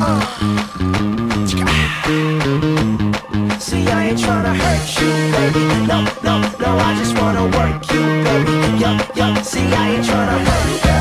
See, I ain't tryna hurt you, baby. No, no, no, I just wanna work you, baby. Yo, yo, see, I ain't tryna hurt you.